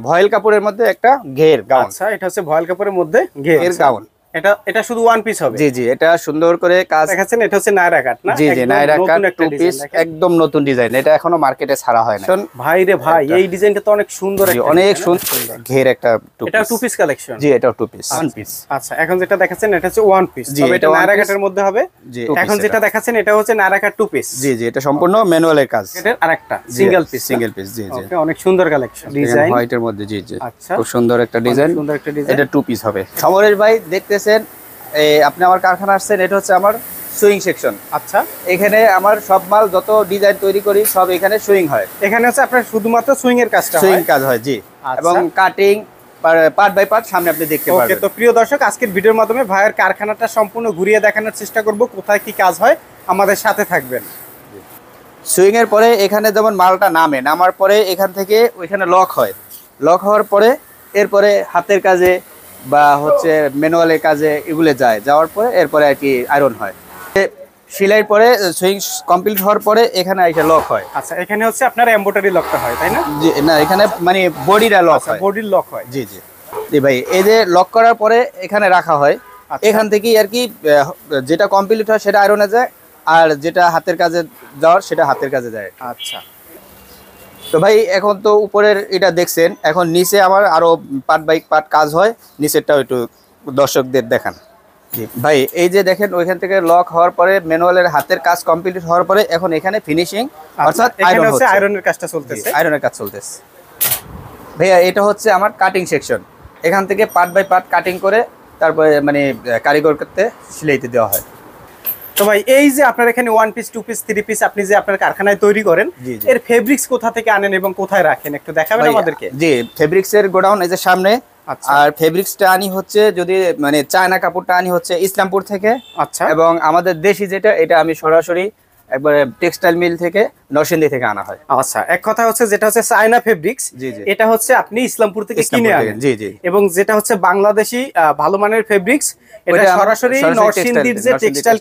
ভয়েল কাপড়ের মধ্যে একটা ঘের গাউন। আচ্ছা এটা হচ্ছে ভয়েল কাপড়ের মধ্যে ঘের। ঘের গাউন। এটা এটা শুধু ওয়ান পিস হবে? জি জি এটা সুন্দর করে কাজ দেখাচ্ছেন এটা হচ্ছে নায়রা কাট না? জি জি একদম কাট টু পিস একদম নতুন ডিজাইন এটা এখনও মার্কেটে ছাড়া হয় না। ভাই রে ভাই এই ডিজাইনটা তো অনেক সুন্দর একটা অনেক সুন্দর ঘের একটা টু এটা টু পিস কালেকশন জি এটা টু পিস ওয়ান পিস আচ্ছা এখন যেটা দেখাচ্ছেন এটা হচ্ছে ওয়ান পিস তবে এটা এটা নায়রা কাটের মধ্যে হবে। জি এখন যেটা দেখাচ্ছেন এটা হচ্ছে নায়রা কাট টু পিস জি জি এটা সম্পূর্ণ ম্যানুয়ালের কাজ। আরেকটা সিঙ্গেল পিস সিঙ্গেল পিস জি জি। অনেক সুন্দর কালেকশন ডিজাইন হোয়াইটের মধ্যে জি জি। আচ্ছা। খুব সুন্দর একটা ডিজাইন সুন্দর একটা ডিজাইন এটা টু পিস হবে। সমরেশ ভাই দেখতেছেন এই আপনি আমার কারখানা আসছেন এটা হচ্ছে আমার সুইং সেকশন আচ্ছা। এখানে আমার সব মাল যত ডিজাইন তৈরি করি সব এখানে সুইং হয়। এখানে হচ্ছে আপনার শুধুমাত্র সুইং এর কাজটা সুইং কাজ হয় জি। আচ্ছা। এবং কাটিং পার্ট বাই পার্ট সামনে আপনি দেখতে পারবেন। তো প্রিয় দর্শক আজকের ভিডিওর মাধ্যমে ভাইয়ের কারখানাটা সম্পূর্ণ ঘুরিয়ে দেখানোর চেষ্টা করব কোথায় কি কাজ হয় আমাদের সাথে থাকবেন। সুইং এর পরে এখানে যেমন মালটা নামে নামার পরে এখান থেকে ওইখানে লক হয়। লক হওয়ার পরে এরপরে হাতের কাজে বা হচ্ছে ম্যানুয়ালের কাজে এগুলো যায়। যাওয়ার পরে এরপরে আর কি আয়রন হয়। সেলাইয়ের পরে সুইং কমপ্লিট হওয়ার পরে এখানে এসে লক হয়। আচ্ছা এখানে হচ্ছে আপনার এমব্রয়ডারি লকটা হয় তাই না? জি না এখানে মানে বডিটা লক হয়। বডির লক হয়। জি জি। জি ভাই এই যে লক করার পরে এখানে রাখা হয়। আচ্ছা। এখান থেকেই আর কি যেটা কমপ্লিট হয় সেটা আয়রনে যায় আর যেটা হাতের কাজে যাওয়ার সেটা হাতের কাজে যায়। আচ্ছা। তো ভাই এখন তো উপরের এটা দেখছেন এখন নিচে আমার আরও পার্ট বাই পার্ট কাজ হয় নিচেরটাও একটু দর্শকদের দেখান। ভাই এই যে দেখেন ওইখান থেকে লক হওয়ার পরে ম্যানুয়ালের হাতের কাজ কমপ্লিট হওয়ার পরে এখন এখানে ফিনিশিং অর্থাৎ অর্থাৎ আচ্ছা, এখানে আয়রন হচ্ছে আয়রনের কাজটা চলতেছে। আয়রনের কাজ চলতেছে। ভাইয়া এটা হচ্ছে আমার কাটিং সেকশন এখান থেকে পার্ট বাই পার্ট কাটিং করে তারপরে মানে কারিগর করতে সিলাইতে দেওয়া হয়। তো ভাই এই যে আপনার এখানে one piece two piece three piece আপনি যে আপনার কারখানায় তৈরি করেন। এর ফেব্রিক্স কোথা থেকে আনেন এবং কোথায় রাখেন একটু দেখাবেন আমাদেরকে জি ফেব্রিক্স এর গোডাউন এই যে সামনে আচ্ছা। আর ফেব্রিক্সটা আনি হচ্ছে যদি মানে চায়না কাপড়টা আনি হচ্ছে ইসলামপুর থেকে আচ্ছা এবং আমাদের দেশি যেটা এটা আমি সরাসরি একবারে টেক্সটাইল মিল থেকে নরসিংদী থেকে আনা হয়। আচ্ছা এক কথা হচ্ছে যেটা হচ্ছে চায়না ফেব্রিক্স জি, জি। এটা হচ্ছে আপনি ইসলামপুর থেকে কিনে আনেন। জি, জি। এবং যেটা হচ্ছে বাংলাদেশি ভালো মানের ফেব্রিক্স এটা সরাসরি সরাসরি নরসিংদীর যে টেক্সটাইল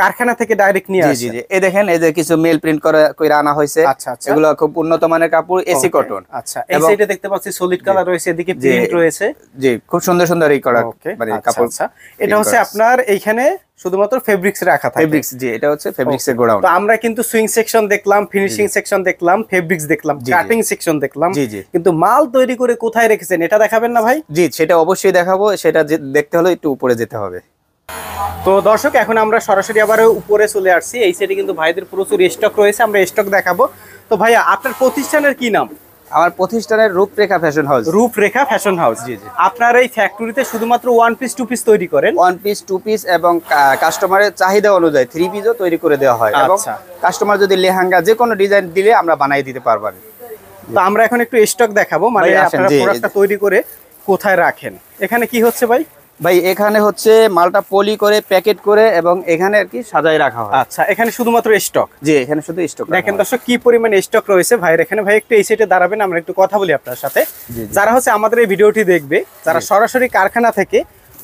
কারখানা থেকে ডাইরেক্ট নিয়ে আসে জি জি। এই দেখেন এই যে কিছু মেল প্রিন্ট করে আনা হয়েছে। আচ্ছা, আচ্ছা। এগুলো খুব উন্নত মানের কাপড় এসি কটন আচ্ছা এই সাইডে দেখতে পাচ্ছি সলিড কালার রয়েছে এদিকে প্রিন্ট রয়েছে। জি খুব সুন্দর সুন্দর এই করা মানে আচ্ছা কাপড় আচ্ছা। এটা হচ্ছে আপনার এইখানে শুধুমাত্র ফেব্রিক্স রাখা থাকে। ফেব্রিক্স জি এটা হচ্ছে ফেব্রিক্স এর গোডাউন। তো আমরা কিন্তু সুইং সেকশন দেখলাম ফিনিশিং সেকশন দেখলাম ফেব্রিক্স দেখলাম। কাটিং সেকশন দেখলাম। জি, জি। কিন্তু মাল তৈরি করে কোথায় রেখেছেন এটা দেখাবেন না ভাই? জি সেটা অবশ্যই দেখাবো সেটা দেখতে হলে একটু উপরে যেতে হবে। তো দর্শক এখন আমরা সরাসরি আবার উপরে চলে আসছি। এই সাইডে কিন্তু ভাইদের প্রচুর স্টক রয়েছে আমরা স্টক দেখাবো। তো ভাইয়া আপনার প্রতিষ্ঠানের কি নাম? আমার প্রতিষ্ঠানের Ruprekha fashion house Ruprekha fashion house জি, জি। আপনার এই ফ্যাক্টরিতে শুধুমাত্র ওয়ান পিস টু পিস তৈরি করেন? ওয়ান পিস টু পিস এবং কাস্টমারের চাহিদা অনুযায়ী থ্রি পিসও তৈরি করে দেওয়া হয় এবং আচ্ছা। কাস্টমার যদি লেহেঙ্গা যে কোনো ডিজাইন দিলে আমরা বানিয়ে দিতে পারব তো আমরা এখন একটু স্টক দেখাবো মানে আপনারা প্রোডাক্টটা তৈরি করে কোথায় রাখেন। এখানে কি হচ্ছে ভাই? ভাই এখানে হচ্ছে মালটা পলি করে প্যাকেট করে এবং এখানে আর কি সাজায় রাখা হয়। আচ্ছা এখানে শুধুমাত্র স্টক জি এখানে শুধু স্টক দেখেন দর্শক কি পরিমাণে স্টক রয়েছে? ভাইয়ের এখানে ভাই একটু এই সাইডে দাঁড়াবেন আমরা একটু কথা বলি আপনার সাথে। যারা হচ্ছে আমাদের এই ভিডিওটি দেখবে যারা সরাসরি কারখানা থেকে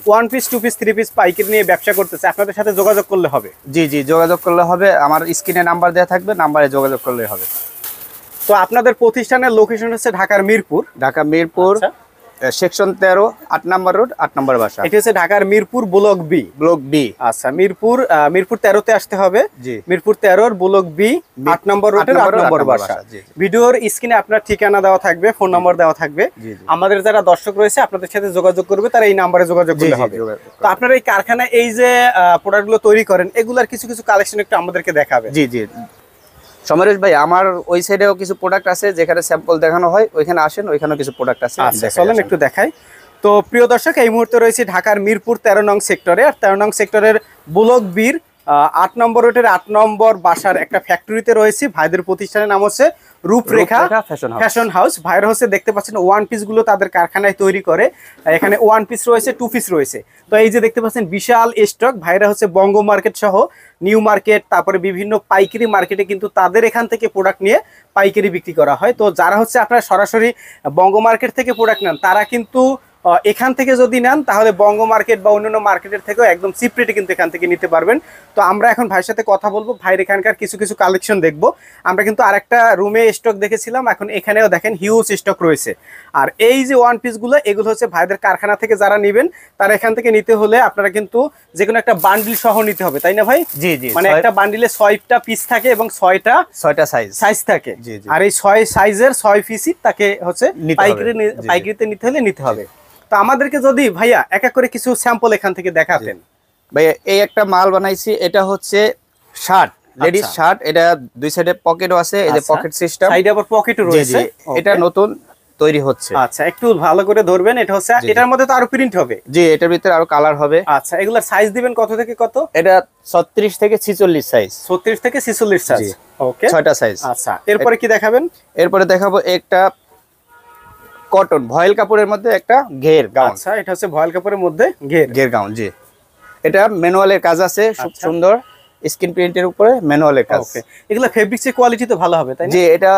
one piece two piece three piece পাইকারি নিয়ে ব্যবসা করতেছে আপনাদের সাথে যোগাযোগ করলে হবে। জি জি যোগাযোগ করলে হবে। আমার স্ক্রিনে নাম্বার দেওয়া থাকবে নাম্বারে যোগাযোগ করলে হবে। তো আপনাদের প্রতিষ্ঠানের লোকেশন হচ্ছে ঢাকার মিরপুর। ঢাকা মিরপুর আচ্ছা। সেকশন তেরো আট নম্বর রোড আট নম্বর বাসা। এটি হচ্ছে ঢাকার Mirpur block B. Block B. আচ্ছা মিরপুর মিরপুর তেরোতে আসতে হবে। জি। মিরপুর তেরোর ব্লক বি আট নম্বর রোডের আট নম্বর বাসা। ভিডিওর স্ক্রিনে আপনার ঠিকানা দেওয়া থাকবে ফোন নম্বর দেওয়া থাকবে। আমাদের যারা দর্শক রয়েছে আপনাদের সাথে যোগাযোগ করবে তারা এই নাম্বারে যোগাযোগ করলে হবে। তো আপনার এই কারখানায় এই যে প্রোডাক্টগুলো তৈরি করেন এগুলার কিছু কিছু কালেকশন একটু আমাদেরকে দেখাবে। জি জি। সমরেশ ভাই আমার ওই সাইডেও কিছু প্রোডাক্ট আছে যেখানে স্যাম্পল দেখানো হয় ওইখানে আসেন ওইখানেও কিছু প্রোডাক্ট আছে আচ্ছা চলেন একটু দেখাই। তো প্রিয় দর্শক এই মুহূর্তে রয়েছে ঢাকার মিরপুর তেরো নং সেক্টরে আর তেরো নং সেক্টরের বুলক বীর আট নম্বর রোডের আট নম্বর বাসার একটা ফ্যাক্টরিতে রয়েছে। ভাইদের প্রতিষ্ঠানের নাম হচ্ছে রূপরেখা। ফ্যাশন হাউস ভাইরা হচ্ছে দেখতে পাচ্ছেন ওয়ান পিসগুলো তাদের কারখানায় তৈরি করে। এখানে ওয়ান পিস রয়েছে টু পিস রয়েছে। তো এই যে দেখতে পাচ্ছেন বিশাল স্টক ভাইরা হচ্ছে বঙ্গ মার্কেট সহ নিউ মার্কেট তারপরে বিভিন্ন পাইকারি মার্কেটে কিন্তু তাদের এখান থেকে প্রোডাক্ট নিয়ে পাইকারি বিক্রি করা হয়। তো যারা হচ্ছে আপনারা সরাসরি বঙ্গ মার্কেট থেকে প্রোডাক্ট নেন তারা কিন্তু এখান থেকে যদি নেন তাহলে বঙ্গ মার্কেট বা অন্যান্য মার্কেটের থেকেও একদম চিপ রেটে কিন্তু এখান থেকে নিতে পারবেন। তো আমরা এখন ভাইয়ের সাথে কথা বলব। ভাইয়ের এখানকার কিছু কিছু কালেকশন দেখব। আমরা কিন্তু আরেকটা রুমে স্টক দেখেছিলাম এখন এখানেও দেখেন হিউজ স্টক রয়েছে। আর এই যে ওয়ান পিসগুলো এগুলো হচ্ছে ভাইদের কারখানা থেকে যারা নেবেন তারা এখান থেকে নিতে হলে আপনারা কিন্তু যে কোনো একটা বান্ডিল সহ নিতে হবে তাই না ভাই? জি জি মানে একটা বান্ডিলে ছয়টা পিস থাকে এবং ছয়টা ছয়টা সাইজ সাইজ থাকে। আর এই ছয় সাইজের ছয় পিসই তাকে হচ্ছে পাইকারি। পাইকারিতে নিতে হলে নিতে হবে। তো আমাদেরকে যদি ভাইয়া এক এক করে কিছু স্যাম্পল এখান থেকে দেখাতেন। ভাই এই একটা মাল বানাইছি এটা হচ্ছে শার্ট লেডিস আচ্ছা। শার্ট এটা দুই সাইডে পকেটও আছে এই যে আচ্ছা। পকেট সিস্টেম সাইডে আবার পকেটও রয়েছে? এটা নতুন তৈরি হচ্ছে। আচ্ছা একটু ভালো করে ধরবেন এটা হচ্ছে। এটার মধ্যে তো আরও প্রিন্ট হবে? জি এটার ভিতরে আরও কালার হবে। আচ্ছা এগুলার সাইজ দিবেন কত থেকে কত? এটা ছত্রিশ থেকে ছিচল্লিশ সাইজ ছত্রিশ থেকে ছিচল্লিশ সাইজ ওকে ছয়টা সাইজ আচ্ছা এরপরে কি দেখাবেন? এরপরে দেখাবো একটা কটন ভয়েল কাপড়ের মধ্যে একটা ঘের গাউন আচ্ছা এটা হচ্ছে ভয়েল কাপড়ের মধ্যে ঘের। ঘের গাউন জি। এটা ম্যানুয়ালের কাজ আছে খুব আচ্ছা। সুন্দর। স্ক্রিন প্রিন্টের উপরে ম্যানুয়ালের কাজ। ফেব্রিক্স ফেব্রিক্সের কোয়ালিটি তো ভালো হবে তাই না? জি এটা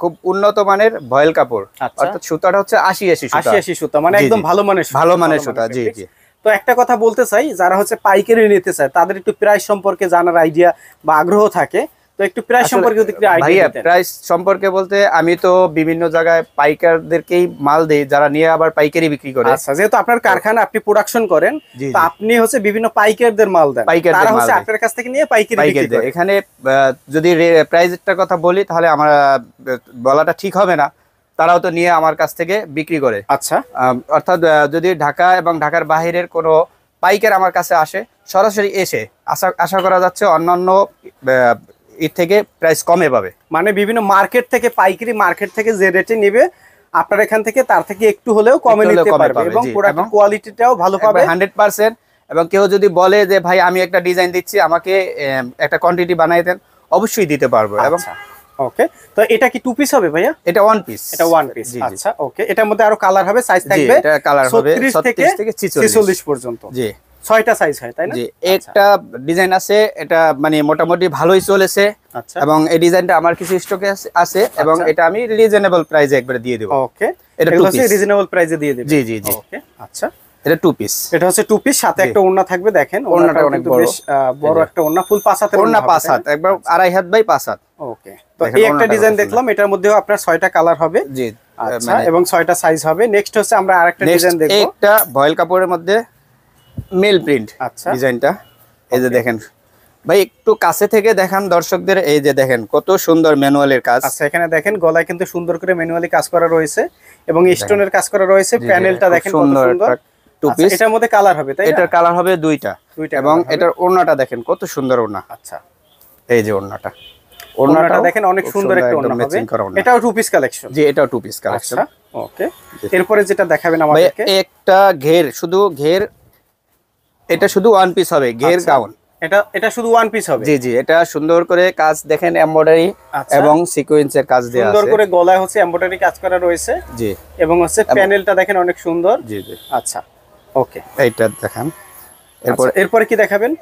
খুব উন্নত মানের ভয়েল কাপড়। আচ্ছা। অর্থাৎ সুতাটা হচ্ছে আশি আশি সুতা। আশি আশি সুতা মানে একদম ভালো মানের ভালো মানের সুতা জি জি। তো একটা কথা বলতে চাই যারা হচ্ছে পাইকারি নিতে চায় তাদের একটু প্রাইস সম্পর্কে জানার আইডিয়া বা আগ্রহ থাকে তো একটু প্রাইস সম্পর্কে যদি আইডিয়া প্রাইস সম্পর্কে বলতে আমি তো বিভিন্ন জায়গায় পাইকারদেরকেই মাল দেই যারা নিয়ে আবার পাইকারি বিক্রি করে। আচ্ছা যেহেতু আপনার কারখানা আপনি প্রোডাকশন করেন তো আপনি হচ্ছে বিভিন্ন পাইকারদের মাল দেন। তারা হচ্ছে আপনার কাছ থেকে নিয়ে পাইকারি বিক্রি করে। এখানে যদি প্রাইসের কথা বলি তাহলে আমার বলাটা ঠিক হবে না। তারাও তো নিয়ে আমার কাছ থেকে বিক্রি করে। আচ্ছা। অর্থাৎ যদি ঢাকা এবং ঢাকার বাহিরের কোনো পাইকার আমার কাছে আসে সরাসরি এসে আশা আশা করা যাচ্ছে অন্যান্য এর থেকে প্রাইস কমে পাবে। মানে বিভিন্ন মার্কেট থেকে পাইকারি মার্কেট থেকে যে রেটে নেবে আপনার এখান থেকে তার থেকে একটু হলেও কমে নিতে পারবে এবং। প্রোডাক্টের কোয়ালিটিটাও ভালো পাবে। হান্ড্রেড পার্সেন্ট এবং কেউ যদি বলে যে ভাই আমি একটা ডিজাইন দিচ্ছি আমাকে একটা কোয়ান্টিটি বানিয়ে দেন অবশ্যই দিতে পারব এবং আচ্ছা ওকে তো এটা কি টু পিস হবে ভাইয়া? এটা ওয়ান পিস এটা ওয়ান পিস আচ্ছা ওকে এটার মধ্যে আরও কালার হবে সাইজ থাকবে এটা কালার হবে 36 থেকে 46 পর্যন্ত। জি। ছয়টা সাইজ হয় তাই না? জি আচ্ছা, একটা ডিজাইন আছে এটা মানে মোটামুটি ভালোই চলেছে আচ্ছা। এবং এই ডিজাইনটা আমার কিছু স্টকে আছে এবং আচ্ছা। এটা আমি রিজনেবল প্রাইসে একবারে দিয়ে দেবো। ওকে এটা হচ্ছে রিজনেবল প্রাইসে দিয়ে দেবে। জি, জি, জি। ওকে আচ্ছা। এটা টু পিস এটা হচ্ছে টু পিস সাথে একটা ওড়না থাকবে দেখেন। ওড়নাটা অনেক বড়। বড় একটা ওড়না ফুল পাঁচ হাতের ওড়না পাঁচ হাত একবার আড়াই হাত বাই পাঁচ হাত। ওকে তো এই একটা ডিজাইন দেখলাম এটার মধ্যেও আপনার ছয়টা কালার হবে। জি আচ্ছা মানে এবং ছয়টা সাইজ হবে। নেক্সট হচ্ছে আমরা আরেকটা ডিজাইন দেখব। একটা ভয়েল কাপড়ের মধ্যে মেল প্রিন্ট আচ্ছা। ডিজাইনটা। এই যে দেখেন। ভাই একটু কাছে থেকে দেখান দর্শকদের এই যে দেখেন কত সুন্দর ম্যানুয়ালের কাজ। আচ্ছা এখানে দেখেন গলায় কিন্তু সুন্দর করে ম্যানুয়ালি কাজ করা রয়েছে এবং স্টোনের কাজ করা রয়েছে প্যানেলটা দেখেন সুন্দর টু আচ্ছা, পিস এটার মধ্যে কালার হবে তাই এটার কালার হবে দুইটা। দুইটা এবং এটার ওড়নাটা দেখেন কত সুন্দর ওড়না। আচ্ছা। এই যে ওড়নাটা। ওড়নাটা দেখেন অনেক সুন্দর একটা ওড়না হবে। এটাও টু পিস কালেকশন জি এটাও টু পিস কালেকশন আচ্ছা ওকে এরপরে যেটা দেখাবেন আমাদেরকে। একটা ঘের শুধু ঘের এটা শুধু ওয়ান পিস হবে ঘের আচ্ছা। গাউন এটা এটা শুধু ওয়ান পিস হবে? জি জি এটা সুন্দর করে কাজ দেখেন এমব্রয়ডারি আচ্ছা। এবং সিকোয়েন্সের কাজ দেওয়া সুন্দর করে গলায় হচ্ছে এমব্রয়ডারি কাজ করা রয়েছে। জি। এবং হচ্ছে প্যানেলটা দেখেন অনেক সুন্দর। জি জি। আচ্ছা ওকে। এইটা দেখান। এরপর এরপর এরপরে কি দেখাবেন?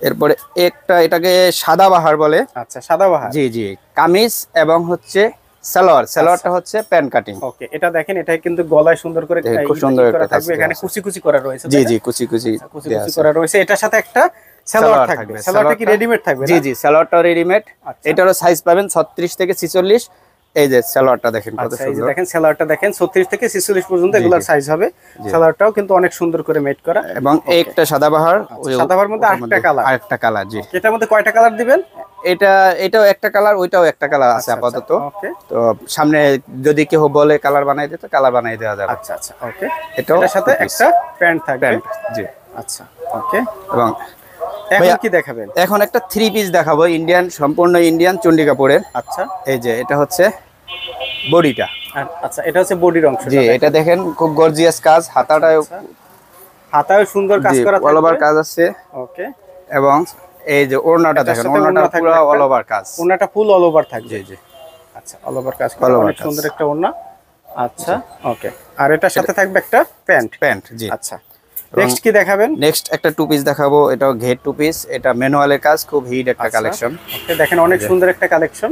এরপরে একটা এটাকে সাদা বাহার বলে। আচ্ছা সাদাবাহার জি জি কামিজ এবং হচ্ছে সালোয়ার সালোয়ারটা হচ্ছে প্যান কাটিং। ওকে এটা দেখেন এটা কিন্তু গলায় সুন্দর করে খুব সুন্দর করে একটা থাকবে এখানে কুচি কুচি করা রয়েছে জি জি কুচি কুচি আচ্ছা, কুচি কুচি করা রয়েছে। এটার সাথে একটা সালোয়ার থাকবে। সালোয়ারটা কি রেডিমেড থাকবে জি জি সালোয়ারটা রেডিমেড আচ্ছা। এটারও সাইজ পাবেন ছত্রিশ থেকে ছিচল্লিশ। এই যে সালোয়ারটা দেখেন কত আচ্ছা সুন্দর। দেখেন সালোয়ারটা দেখেন 36 থেকে 46 পর্যন্ত এগুলার সাইজ হবে। সালোয়ারটাও কিন্তু অনেক সুন্দর করে মেড করা। এবং একটা সাদাবাহার ওই- সাদাবাহার মধ্যে আরেকটা colour। আরেকটা কালার জি। এটার মধ্যে কয়টা কালার দিবেন? এটা এটাও একটা কালার ওইটাও একটা কালার আছে আপাতত। ওকে তো সামনে যদি কেউ বলে কালার বানাই দিতে কালার বানাই দেওয়া যাবে। আচ্ছা আচ্ছা। ওকে এটাও এটার সাথে একটা প্যান্ট থাকবে। জি। আচ্ছা ওকে এবং এখন ভাইয়া- কি দেখাবেন? এখন একটা থ্রি পিস দেখাবো ইন্ডিয়ান সম্পূর্ণ ইন্ডিয়ান চন্ডী কাপড়ের। আচ্ছা। এই যে এটা হচ্ছে বডিটা। আচ্ছা এটা হচ্ছে বডির অংশ জি এটা দেখেন খুব গর্জিয়াস কাজ হাতাটায় হাতায় সুন্দর কাজ করা অল ওভার কাজ আছে। ওকে এবং এই যে ওড়নাটা দেখেন ওড়নাটা পুরো অল ওভার কাজ। ওনাটা ফুল অল ওভার থাকবে। জি জি। আচ্ছা অল ওভার কাজ করা অনেক। সুন্দর একটা ওড়না। আচ্ছা ওকে আর এটার সাথে থাকবে একটা প্যান্ট? প্যান্ট জি। আচ্ছা। নেক্সট কি দেখাবেন? নেক্সট একটা টু পিস দেখাবো এটাও ঘের টু পিস এটা ম্যানুয়ালের কাজ খুব হিট একটা আচ্ছা। কালেকশন ওকে দেখেন অনেক সুন্দর একটা কালেকশন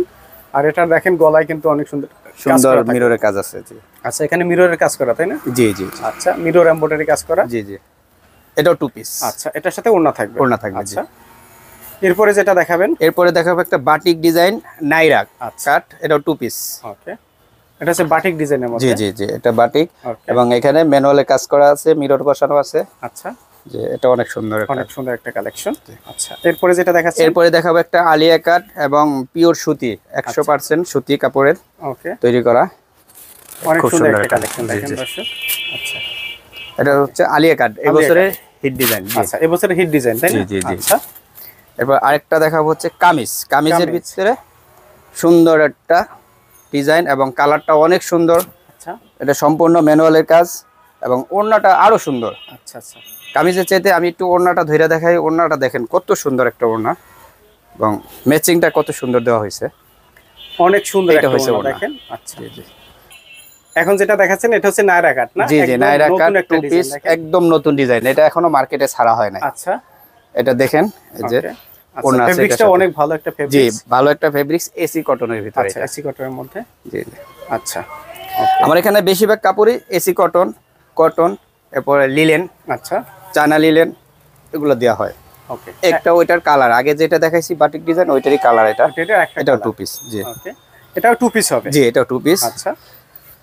আর এটা দেখেন গলায় কিন্তু অনেক সুন্দর সুন্দর মিররের কাজ আছে জি। আচ্ছা এখানে মিররের কাজ করা তাই না? জি জি। আচ্ছা মিরর এমব্রয়ডারি কাজ করা। জি জি। এটাও টু পিস আচ্ছা এটার সাথে ওড়না থাকবে। ওড়না থাকবে, আচ্ছা। এরপরে যেটা দেখাবেন? এরপরে দেখাবো একটা বাটিক ডিজাইন নাইরা আচ্ছা। কাট এটাও টু পিস ওকে এটা হচ্ছে বাটিক ডিজাইনের জি মধ্যে? জি জি এটা বাটিক এবং এখানে ম্যানুয়ালে কাজ করা আছে মিরর বসানো আছে। আচ্ছা। যে এটা অনেক সুন্দর অনেক সুন্দর একটা কালেকশন আচ্ছা এরপরে যেটা দেখাচ্ছেন এরপরে দেখাবো একটা আলিয়া কাট এবং পিওর সুতি একশো পার্সেন্ট সুতি কাপড়ের ওকে তৈরি করা। অনেক সুন্দর একটা কালেকশন দেখেন দর্শক। আচ্ছা। এটা হচ্ছে আলিয়া কাট এবছরে হিট ডিজাইন আচ্ছা এবছরের হিট ডিজাইন তাই না? জি, জি, জি। আচ্ছা। এরপর আরেকটা দেখাবো হচ্ছে কামিজ। কামিজের ভিতরে সুন্দর একটা ডিজাইন এবং কালারটা অনেক সুন্দর। আচ্ছা। এটা সম্পূর্ণ ম্যানুয়ালের কাজ এবং ওড়নাটা আরও সুন্দর। আচ্ছা আচ্ছা। কামিজের চাইতে আমি একটু ওড়নাটা ধরে দেখাই। ওড়নাটা দেখেন কত সুন্দর একটা ওড়না এবং ম্যাচিংটা কত সুন্দর দেওয়া হয়েছে। অনেক সুন্দর এটা একটা হয়েছে। দেখেন? আচ্ছা। এখন যেটা দেখাচ্ছেন এটা হচ্ছে নায়রা কাট না? জি জি নতুন কাট একটা টু পিস একদম নতুন ডিজাইন। এটা এখনও মার্কেটে ছাড়া হয় নাই। আচ্ছা। এটা দেখেন এই যে ওড়না আছে সাথে। অনেক ভালো একটা জি ভালো একটা ফেব্রিক্স এসি কটনের ভিতরে আচ্ছা এসি কটনের মধ্যে? জি আচ্ছা আমার এখানে বেশিরভাগ কাপড়ই এসি কটন কটন এরপরে লিলেন আচ্ছা। চায়না লিলেন এগুলো দেওয়া হয়। ওকে একটা ওইটার কালার আগে যেটা দেখাইছি বাটিক ডিজাইন ওইটারই কালার এটা। এটা টু পিস জি। ওকে এটাও টু পিস হবে? জি এটাও টু পিস আচ্ছা।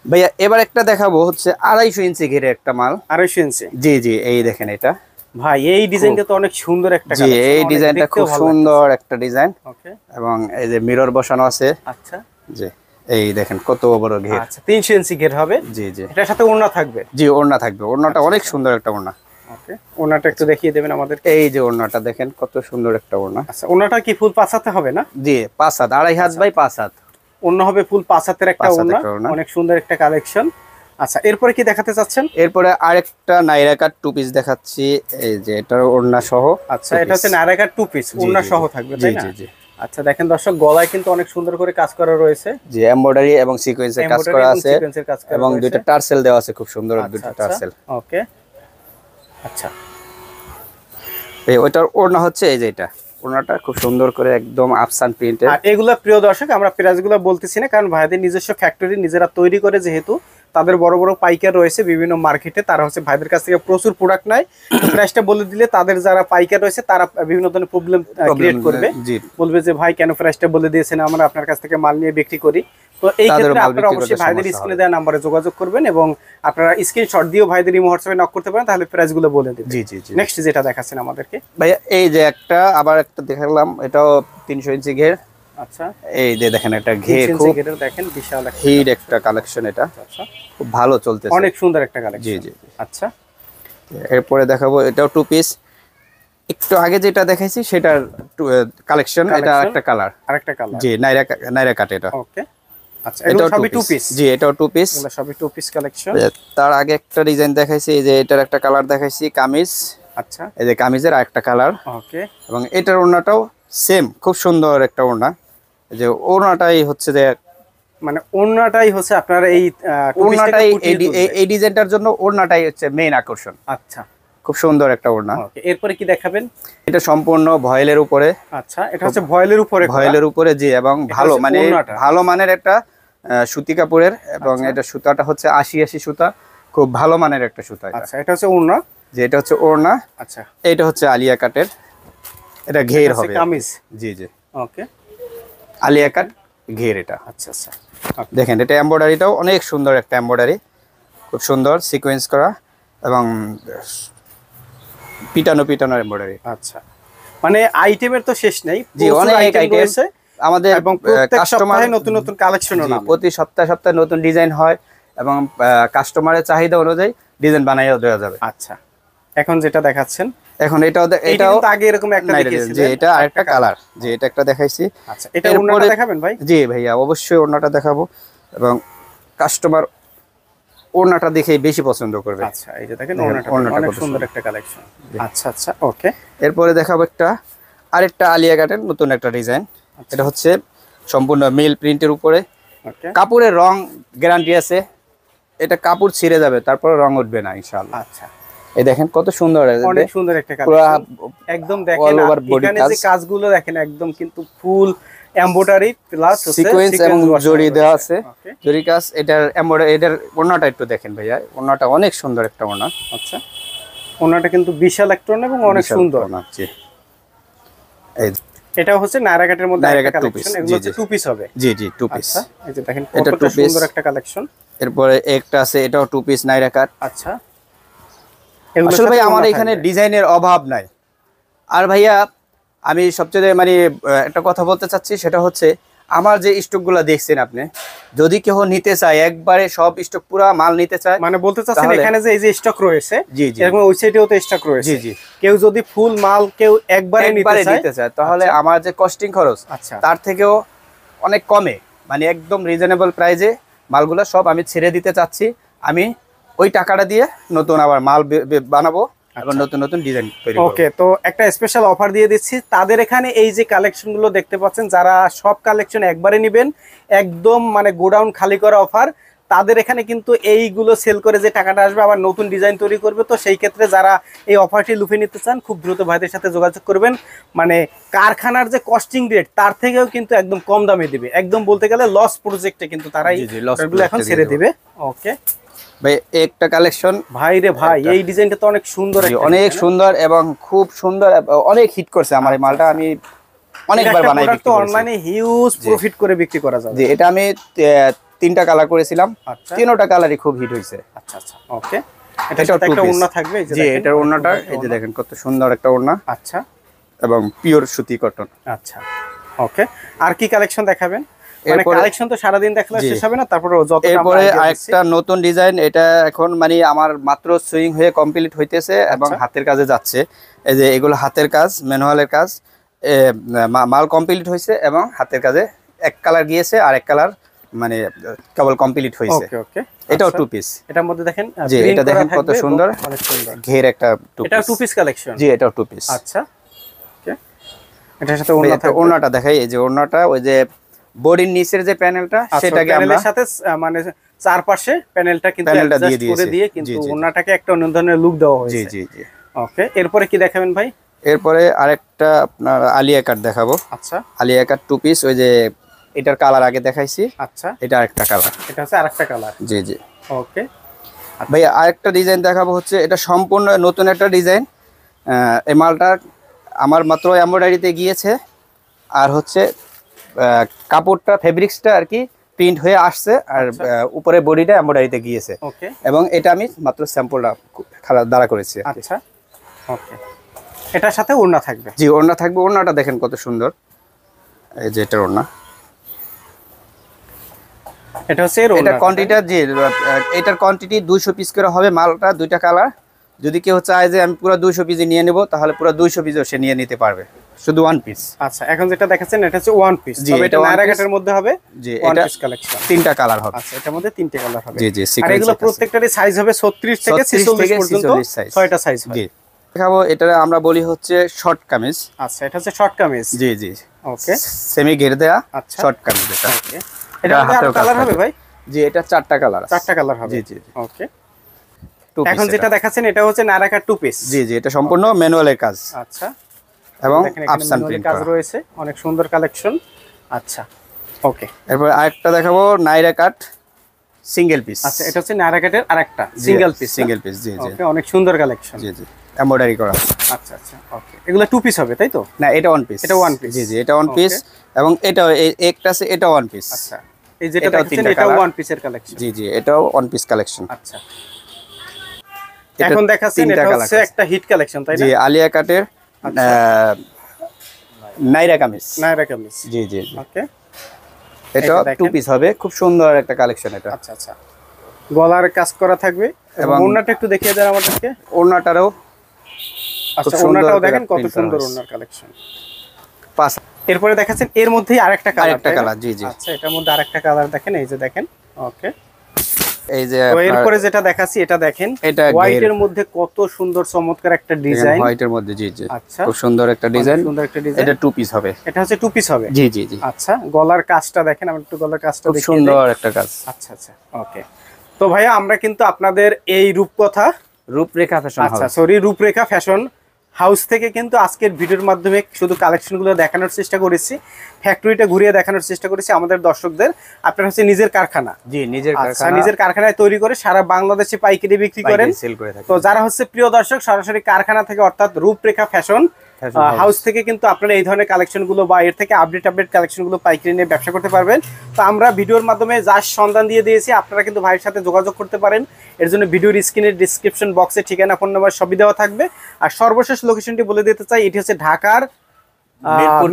ভাইয়া এবার একটা দেখাবো হচ্ছে আড়াইশো ইঞ্চি ঘিরে একটা মাল। আড়াইশো ইঞ্চি। জি জি এই দেখেন এটা। ভাই এই ডিজাইনটা তো অনেক সুন্দর একটা জি এই ডিজাইনটা খুব সুন্দর একটা ডিজাইন। ওকে এবং এই যে মিরর বসানো আছে। আচ্ছা। জি এই দেখেন কত বড় ঘের। আচ্ছা তিনশো ইঞ্চি গেট হবে। জি জি। এটার সাথে ওড়না থাকবে? জি ওড়না থাকবে। ওড়নাটা অনেক সুন্দর একটা ওড়না। ওকে ওড়নাটা একটু দেখিয়ে দেবেন আমাদের এই যে ওড়নাটা দেখেন কত সুন্দর একটা ওড়না। আচ্ছা ওড়নাটা কি ফুল পাঁচাতে হবে না? জি পাঁচ হাত আড়াই হাত বাই পাঁচ হাত। অন্য হবে ফুল পাঁচ হাতের একটা ওড়না। অনেক সুন্দর একটা কালেকশন আচ্ছা এরপরে কি দেখাতে চাচ্ছেন? এরপরে আরেকটা নাইরা কাট টু পিস দেখাচ্ছি এই যে এটার ওড়না সহ আচ্ছা এটা হচ্ছে নারাকার টু পিস ওড়না সহ থাকবে তাই না? জি জি। আচ্ছা দেখেন দর্শক গলায় কিন্তু অনেক সুন্দর করে কাজ করা রয়েছে। জি এমব্রয়ডারি এবং সিকোয়েন্সের কাজ করা এবং আছে এবং। দুইটা টার্সেল দেওয়া আছে খুব সুন্দর আচ্ছা, দুইটা আচ্ছা, টার্সেল ওকে। আচ্ছা। এই ওইটার ওড়না হচ্ছে এই যে এটা। ওড়নাটা খুব সুন্দর করে একদম আফসান প্রিন্টের আর এগুলা প্রিয় দর্শক আমরা প্রাইসগুলো বলতেছি না কারণ ভাইদের নিজস্ব ফ্যাক্টরি নিজেরা তৈরি করে যেহেতু তাদের বড় বড় পাইকার রয়েছে বিভিন্ন মার্কেটে। তারা হচ্ছে ভাইদের কাছ থেকে প্রচুর প্রোডাক্ট নেয়। প্রাইসটা বলে দিলে তাদের যারা পাইকার রয়েছে তারা বিভিন্ন ধরনের প্রবলেম ক্রিয়েট করবে। বলবে যে ভাই কেন প্রাইসটা বলে দিয়েছেন? আমরা আপনার কাছ থেকে মাল নিয়ে বিক্রি করি। তো এই ক্ষেত্রে আপনারা অবশ্যই ভাইদের স্ক্রিনে দেওয়া নাম্বারে যোগাযোগ করবেন এবং আপনারা স্ক্রিনশট দিয়েও ভাইদের ইমো হোয়াটসঅ্যাপে নক করতে পারেন তাহলে প্রাইসগুলো বলে দেবেন জি জি জি। নেক্সট যেটা দেখাচ্ছেন আমাদেরকে। ভাইয়া এই যে একটা আবার একটা দেখালাম এটাও তিনশো ইঞ্চি ঘের। আচ্ছা। এই যে দেখেন একটা ঘে তিন খুব দেখেন বিশাল একটা হিট একটা কালেকশন এটা। আচ্ছা খুব ভালো চলতেছে। অনেক সুন্দর একটা কালেকশন জি জি। আচ্ছা। এরপরে দেখাবো এটাও টু পিস একটু আগে যেটা দেখাইছি সেটার কালেকশন এটা? একটা কালার আরেকটা কালার জি নাইরা নাইরা কাট এটা। ওকে আচ্ছা সবই টু পিস জি এটাও টু পিস এগুলো সবই টু পিস কালেকশন তার আগে একটা ডিজাইন দেখাইছি এই যে এটার একটা কালার দেখাইছি কামিজ। আচ্ছা। এই যে কামিজের আরেকটা কালার ওকে এবং এটার ওড়নাটাও সেম খুব সুন্দর একটা ওড়না। যে ওড়নাটাই হচ্ছে যে মানে ওড়নাটাই হচ্ছে আপনার এই ওড়নাটাই এই ডিজাইনটার জন্য ওড়নাটাই হচ্ছে মেইন আকর্ষণ। আচ্ছা। খুব সুন্দর একটা ওড়না। এরপরে কি দেখাবেন? এটা সম্পূর্ণ ভয়েলের উপরে। আচ্ছা এটা হচ্ছে ভয়েলের উপরে। ভয়েলের উপরে জি এবং ভালো মানে ভালো মানের একটা সুতি কাপড়ের এবং আচ্ছা। এটা সুতাটা হচ্ছে আশি আশি সুতা। খুব ভালো মানের একটা সুতা এটা। আচ্ছা এটা হচ্ছে ওড়না? যে এটা হচ্ছে ওড়না আচ্ছা। এটা হচ্ছে আলিয়া কাটের। এটা ঘের হবে। কামিজ। জি জি। ওকে। আলিয়া কাট ঘের এটা। আচ্ছা আচ্ছা। দেখেন এটা এমব্রয়ডারিটাও অনেক সুন্দর একটা এমব্রয়ডারি। খুব সুন্দর সিকোয়েন্স করা এবং পিটানো পিটানো এমব্রয়ডারি। আচ্ছা। মানে আইটেমের তো শেষ নেই জি অনেক আইটেম রয়েছে আমাদের এবং প্রত্যেক সপ্তাহে নতুন নতুন কালেকশনও নামে। প্রতি সপ্তাহে সপ্তাহে নতুন ডিজাইন হয় এবং কাস্টমারের চাহিদা অনুযায়ী ডিজাইন বানাইও দেওয়া যাবে। আচ্ছা। এখন যেটা দেখাচ্ছেন এখন এটাও এটাও আগে এরকম একটা নাই, দেখিয়েছিলেন যে এটা আরেকটা কালার যে এটা একটা দেখাইছি। আচ্ছা এটা এরপরে- দেখাবেন ভাই? জি ভাইয়া অবশ্যই দেখাবো এবং কাস্টমার ওড়নাটা দেখেই বেশি পছন্দ করবে। আচ্ছা এই যে দেখেন ওড়নাটা অনেক সুন্দর। একটা কালেকশন আচ্ছা আচ্ছা ওকে এরপরে দেখাবো একটা আরেকটা আলিয়া কাটের নতুন একটা ডিজাইন আচ্ছা। এটা হচ্ছে সম্পূর্ণ মিল প্রিন্টের উপরে। কাপড়ের রং গ্যারান্টি আছে। এটা কাপড় ছিঁড়ে যাবে তারপরে রং উঠবে না ইনশাআল্লাহ। আচ্ছা। এই দেখেন কত সুন্দর অনেক সুন্দর একটা কালেকশন একদম দেখেন এখানে যে কাজগুলো দেখেন একদম কিন্তু ফুল এমব্রয়ডারি প্লাস সিকোয়েন্স এবং জড়ি দেওয়া আছে। জরি কাজ এটার এমব্রয়ডারি এটার ওড়নাটা একটু দেখেন ভাইয়া। ওড়নাটা অনেক সুন্দর একটা ওড়না। আচ্ছা। ওনাটা কিন্তু বিশাল একটা ওড়না এবং অনেক সুন্দর। জি। এই এটা হচ্ছে নায়রাঘাটের মধ্যে নায়রাঘাট একটা কালেকশন এগুলো জি, হচ্ছে জি। টু পিস হবে। জি জি টু পিস আচ্ছা এই যে দেখেন সুন্দর একটা কালেকশন এরপরে একটা আছে এটাও টু পিস নাইরা কাট আচ্ছা। আসলে ভাই আমার এখানে ডিজাইনের অভাব নাই। আর ভাইয়া আমি সবচেয়ে মানে একটা কথা বলতে চাচ্ছি সেটা হচ্ছে আমার যে স্টকগুলো দেখছেন আপনি যদি কেউ নিতে চায় একবারে সব স্টক পুরা মাল নিতে চায় মানে বলতে চাচ্ছেন এখানে যে এই যে স্টক রয়েছে জি জি। এরকম ওই সাইডেও তো স্টক রয়েছে। জি জি। কেউ যদি ফুল মাল কেউ একবারে নিতে চায় নিতে চায় তাহলে আমার যে কস্টিং খরচ আচ্ছা। তার থেকেও অনেক কমে। মানে একদম রিজনেবল প্রাইজে মালগুলো সব আমি ছেড়ে দিতে চাচ্ছি। আমি ওই টাকাটা দিয়ে নতুন আবার মাল বানাবো আবার আচ্ছা। নতুন নতুন ডিজাইন তৈরি ওকে তো একটা স্পেশাল অফার দিয়ে দিচ্ছি। তাদের এখানে এই যে কালেকশনগুলো দেখতে পাচ্ছেন যারা সব কালেকশন একবারে নেবেন একদম মানে গোডাউন খালি করা অফার তাদের এখানে কিন্তু এইগুলো সেল করে যে টাকাটা আসবে আবার নতুন ডিজাইন তৈরি করবে। তো সেই ক্ষেত্রে যারা এই অফারটি লুফে নিতে চান খুব দ্রুত ভাইদের সাথে যোগাযোগ করবেন। মানে কারখানার যে কস্টিং রেট তার থেকেও কিন্তু একদম কম দামে দিবে। একদম বলতে গেলে লস প্রজেক্টে কিন্তু তারাই এখন ছেড়ে দিবে। ওকে ভাই একটা কালেকশন। ভাই রে ভাই এই ডিজাইনটা তো অনেক সুন্দর অনেক সুন্দর এবং খুব সুন্দর অনেক হিট করছে আমার এই মালটা। আমি অনেকবার বানাই বিক্রি তো। অনলাইনে হিউজ প্রফিট করে বিক্রি করা যাবে। জি এটা আমি তিনটা কালার করেছিলাম। আচ্ছা। তিনোটা কালারই খুব হিট হয়েছে আচ্ছা আচ্ছা ওকে এটার একটা। ওড়না থাকবে এই যে জি এটার ওড়নাটা এই যে দেখেন কত সুন্দর একটা ওড়না। আচ্ছা। এবং পিওর সুতি কটন আচ্ছা ওকে আর কি কালেকশন দেখাবেন? মানে এরপরে- কালেকশন তো সারাদিন দেখালে জি। শেষ হবে না তারপরে যত এরপরে আরেকটা নতুন ডিজাইন এটা এখন মানে আমার মাত্র সুইং হয়ে কমপ্লিট হইতেছে এবং আচ্ছা। হাতের কাজে যাচ্ছে। এই যে এগুলো হাতের কাজ ম্যানুয়ালের কাজ মাল কমপ্লিট হয়েছে এবং হাতের কাজে এক কালার গিয়েছে আর এক কালার মানে কেবল কমপ্লিট হয়েছে ওকে এটাও টু পিস এটার মধ্যে দেখেন জি, এটা দেখেন কত সুন্দর। অনেক সুন্দর। ঘের একটা টু এটা টু পিস কালেকশন জি এটাও টু পিস আচ্ছা ওকে। এটার সাথে ওড়না ওড়নাটা দেখাই এই যে ওড়নাটা ওই যে বডির নিচের যে প্যানেলটা আচ্ছা, সেটাকে আমরা সাথে মানে চারপাশে প্যানেলটা কিন্তু প্যানেলটা দিয়ে দিয়ে কিন্তু জি। একটা অন্য ধরনের লুক দেওয়া হয়েছে। জি জি। জি ওকে এরপরে কি দেখাবেন ভাই? এরপরে আরেকটা আপনার আলিয়া কাট দেখাবো। আচ্ছা। আলিয়া কাট টু পিস ওই যে এটার কালার আগে দেখাইছি। আচ্ছা। এটা আরেকটা কালার এটা হচ্ছে আরেকটা কালার জি জি। ওকে ভাই আরেকটা ডিজাইন দেখাবো হচ্ছে এটা সম্পূর্ণ নতুন একটা ডিজাইন এই মালটা আমার মাত্র এমব্রয়ডারিতে গিয়েছে। আর হচ্ছে কাপড়টা ফেব্রিক্সটা আর কি প্রিন্ট হয়ে আসছে আর আচ্ছা। উপরে বডিটা এমব্রয়ডারিতে গিয়েছে। ওকে এবং এটা আমি মাত্র স্যাম্পলটা দ্বারা করেছি আচ্ছা। ওকে এটার সাথে ওড়না থাকবে? জি ওড়না থাকবে। ওড়নাটা দেখেন কত সুন্দর। এই যে এটার ওড়না। এটা হচ্ছে এটা কোয়ান্টিটি জি এটার কোয়ান্টিটি দুইশো পিস করে হবে মালটা দুইটা কালার যদি কেউ চায় যে আমি পুরো দুইশো পিস নিয়ে নেব তাহলে পুরো দুইশো পিসও সে নিয়ে নিতে পারবে। শুধু ওয়ান পিস আচ্ছা এখন যেটা দেখাচ্ছেন এটা হচ্ছে ওয়ান পিস তবে এটা piece। মধ্যে হবে জি এটা পিস কালেকশন তিনটা কালার হবে। আচ্ছা এটার মধ্যে তিনটে কালার হবে। জি জি আর এগুলো প্রত্যেকটারই সাইজ হবে 36 থেকে 46 পর্যন্ত 46 ছয়টা সাইজ হবে। জি দেখাবো এটা আমরা বলি হচ্ছে শর্ট কামিজ। আচ্ছা এটা হচ্ছে শর্ট কামিজ। জি জি। ওকে সেমি ঘের দেয়া আচ্ছা। শর্ট কামিজ এটা। ওকে এটা কাজ কালার হবে ভাই? জি এটা চারটা কালার আছে। চারটা কালার হবে। জি জি। ওকে এখন যেটা দেখাচ্ছেন এটা হচ্ছে নারাকা টু পিস জি জি এটা সম্পূর্ণ ম্যানুয়ালের কাজ। আচ্ছা। এবং manually প্রিন্ট কাজ রয়েছে অনেক সুন্দর কালেকশন আচ্ছা ওকে এরপর আরেকটা দেখাবো নাইরা কাট সিঙ্গেল পিস আচ্ছা এটা হচ্ছে নাইরা কাটের আরেকটা সিঙ্গেল পিস সিঙ্গেল পিস জি জি। ওকে অনেক সুন্দর কালেকশন জি জি এমব্রয়ডারি করা। আচ্ছা আচ্ছা ওকে এগুলো টু পিস হবে তাই তো? না এটা ওয়ান পিস এটা ওয়ান পিস জি জি এটা ওয়ান পিস এবং এটা একটা আছে এটা ওয়ান পিস আচ্ছা এই যেটা দেখছেন colour। ওয়ান পিসের কালেকশন জি জি এটাও ওয়ান পিস কালেকশন আচ্ছা। এখন দেখাচ্ছেন এটা হচ্ছে একটা হিট কালেকশন তাই না? জি আলিয়া কাটের। নাইরা কামিজ। নায়রা কামিজ। জি জি ওকে। এটা টু পিস হবে খুব সুন্দর একটা কালেকশন এটা। আচ্ছা আচ্ছা। গলার কাজ করা থাকবে এবং ওড়নাটা একটু দেখিয়ে দেন আমাদেরকে। ওড়নাটারও আচ্ছা ওড়নাটাও দেখেন কত সুন্দর ওড়নার কালেকশন। পাঁচ এরপরে দেখাচ্ছেন এর মধ্যেই আরেকটা কালার আরেকটা colour, জি, জি। আচ্ছা এটার মধ্যে আরেকটা কালার দেখেন এই যে দেখেন। ওকে। এই যে তো এরপরে যেটা দেখাচ্ছি এটা দেখেন। এটা মধ্যে কত সুন্দর চমৎকার একটা ডিজাইন হোয়াইটের মধ্যে জি জি। আচ্ছা। খুব সুন্দর একটা ডিজাইন সুন্দর একটা ডিজাইন এটা টু পিস হবে। এটা হচ্ছে টু পিস হবে? জি জি জি। আচ্ছা গলার কাজটা দেখেন আমি একটু গলার কাজটা সুন্দর একটা কাজ। আচ্ছা আচ্ছা ওকে তো ভাইয়া আমরা কিন্তু আপনাদের এই রূপকথা রূপরেখা ফ্যাশন আচ্ছা সরি রূপরেখা ফ্যাশন হাউস থেকে কিন্তু আজকের ভিডিওর মাধ্যমে শুধু কালেকশনগুলো দেখানোর চেষ্টা করেছি ফ্যাক্টরিটা ঘুরিয়ে দেখানোর চেষ্টা করেছি আমাদের দর্শকদের। আপনার হচ্ছে নিজের কারখানা। জি নিজের আচ্ছা কারখানা। নিজের কারখানায় তৈরি করে সারা বাংলাদেশে পাইকারি বিক্রি করেন। সেল করে তো যারা হচ্ছে প্রিয় দর্শক সরাসরি কারখানা থেকে অর্থাৎ রূপরেখা ফ্যাশন। হাউস থেকে কিন্তু আপনারা এই ধরনের কালেকশনগুলো বা এর থেকে আপডেট আপডেট কালেকশনগুলো পাইকারি নিয়ে ব্যবসা করতে পারবেন। তো আমরা ভিডিওর মাধ্যমে যার সন্ধান দিয়ে দিয়েছি আপনারা কিন্তু ভাইয়ের সাথে যোগাযোগ করতে পারেন। এর জন্য ভিডিওর স্ক্রিনের ডিসক্রিপশন বক্সে ঠিকানা ফোন নাম্বার সবই দেওয়া থাকবে। আর সর্বশেষ লোকেশনটি বলে দিতে চাই এটি হচ্ছে ঢাকার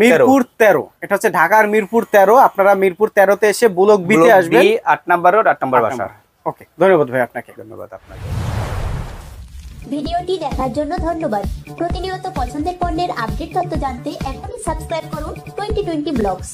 মিরপুর তেরো। এটা হচ্ছে ঢাকার মিরপুর তেরো। আপনারা মিরপুর তেরোতে এসে বুলক বিতে আসবেন। আট নাম্বার রোড আট নাম্বার বাসা ওকে ধন্যবাদ ভাই আপনাকে। ধন্যবাদ আপনাকে। ভিডিওটি দেখার জন্য ধন্যবাদ। প্রতিনিয়ত পছন্দের পণ্যের আপডেট তথ্য জানতে এখনই সাবস্ক্রাইব করুন টোয়েন্টি টোয়েন্টি ব্লগস